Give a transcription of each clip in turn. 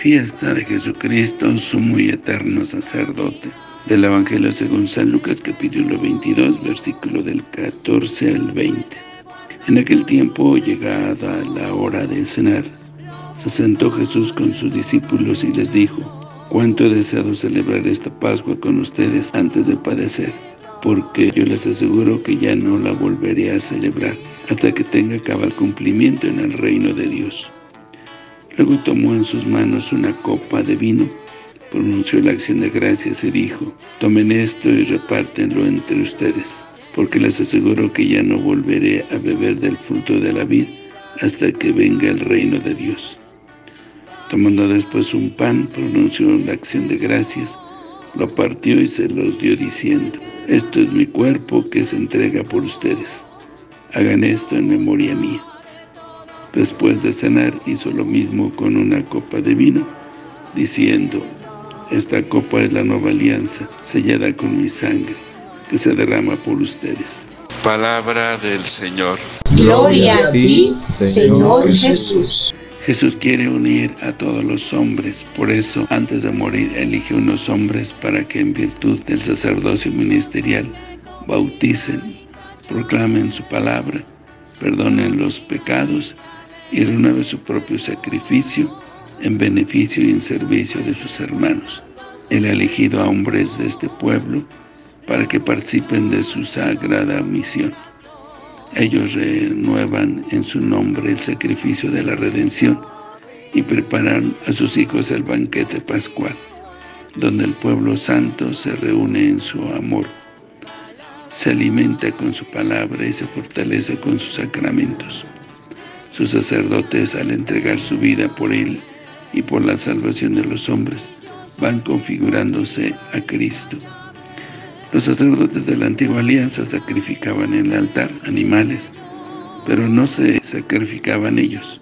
fiesta de Jesucristo, sumo y eterno sacerdote. Del Evangelio según San Lucas capítulo 22, versículo del 14 al 20. En aquel tiempo, llegada la hora de cenar, se sentó Jesús con sus discípulos y les dijo, «Cuánto he deseado celebrar esta Pascua con ustedes antes de padecer, porque yo les aseguro que ya no la volveré a celebrar hasta que tenga cabal cumplimiento en el reino de Dios». Luego tomó en sus manos una copa de vino, pronunció la acción de gracias y dijo, «Tomen esto y repártenlo entre ustedes, porque les aseguro que ya no volveré a beber del fruto de la vid hasta que venga el reino de Dios». Tomando después un pan, pronunció la acción de gracias, lo partió y se los dio diciendo, Esto es mi cuerpo que se entrega por ustedes. Hagan esto en memoria mía. Después de cenar hizo lo mismo con una copa de vino, diciendo, Esta copa es la nueva alianza, sellada con mi sangre, que se derrama por ustedes. Palabra del Señor. Gloria a ti, Señor Jesús. Jesús quiere unir a todos los hombres, por eso antes de morir elige unos hombres para que en virtud del sacerdocio ministerial bauticen, proclamen su palabra, perdonen los pecados y renueven su propio sacrificio en beneficio y en servicio de sus hermanos. Él ha elegido a hombres de este pueblo para que participen de su sagrada misión. Ellos renuevan en su nombre el sacrificio de la redención y preparan a sus hijos el banquete pascual, donde el pueblo santo se reúne en su amor, se alimenta con su palabra y se fortalece con sus sacramentos. Sus sacerdotes, al entregar su vida por él y por la salvación de los hombres, van configurándose a Cristo. Los sacerdotes de la antigua alianza sacrificaban en el altar animales, pero no se sacrificaban ellos.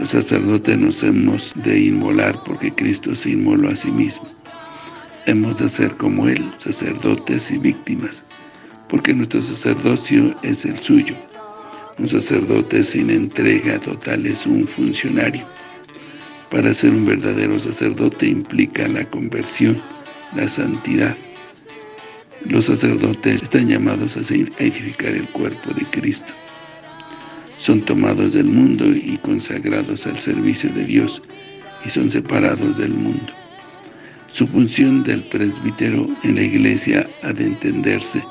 Los sacerdotes nos hemos de inmolar porque Cristo se inmoló a sí mismo. Hemos de ser como Él, sacerdotes y víctimas, porque nuestro sacerdocio es el suyo. Un sacerdote sin entrega total es un funcionario. Para ser un verdadero sacerdote implica la conversión, la santidad, los sacerdotes están llamados a edificar el cuerpo de Cristo. Son tomados del mundo y consagrados al servicio de Dios y son separados del mundo. Su función del presbítero en la iglesia ha de entenderse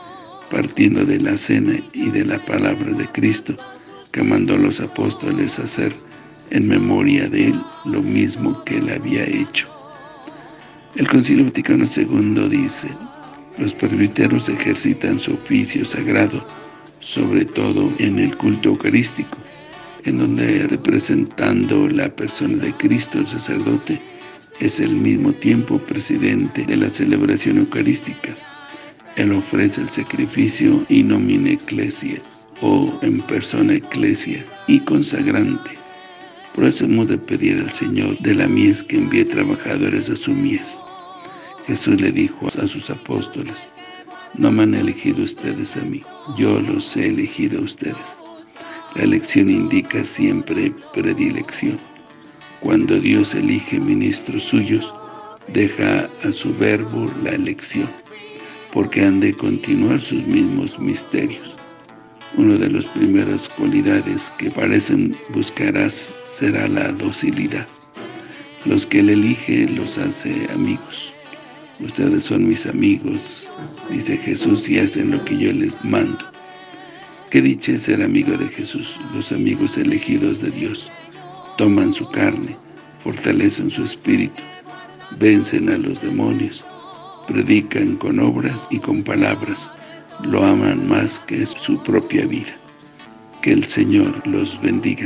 partiendo de la cena y de la palabra de Cristo, que mandó a los apóstoles hacer en memoria de Él lo mismo que Él había hecho. El Concilio Vaticano II dice, los presbíteros ejercitan su oficio sagrado, sobre todo en el culto eucarístico, en donde representando la persona de Cristo el sacerdote, es al mismo tiempo presidente de la celebración eucarística. Él ofrece el sacrificio in nomine ecclesia, o en persona ecclesia, y consagrante. Por eso hemos de pedir al Señor de la mies que envíe trabajadores a su mies. Jesús le dijo a sus apóstoles, no me han elegido ustedes a mí, yo los he elegido a ustedes. La elección indica siempre predilección. Cuando Dios elige ministros suyos, deja a su verbo la elección, porque han de continuar sus mismos misterios. Una de las primeras cualidades que parecen buscarás será la docilidad. Los que él elige los hace amigos. Ustedes son mis amigos, dice Jesús, y hacen lo que yo les mando. Qué dicha ser amigo de Jesús, los amigos elegidos de Dios. Toman su carne, fortalecen su espíritu, vencen a los demonios, predican con obras y con palabras, lo aman más que su propia vida. Que el Señor los bendiga.